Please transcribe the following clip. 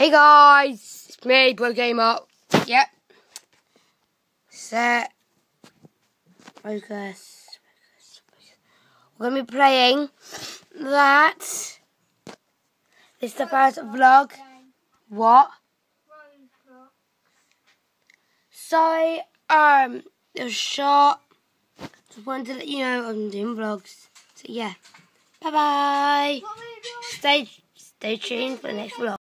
Hey guys, it's me, Bro Gamer. Yep. Set. Focus. We're gonna be playing that. This is the first vlog. What? Sorry, um, it was short. Just wanted to let you know I'm doing vlogs. So yeah. Bye bye. Stay stay tuned for the next vlog.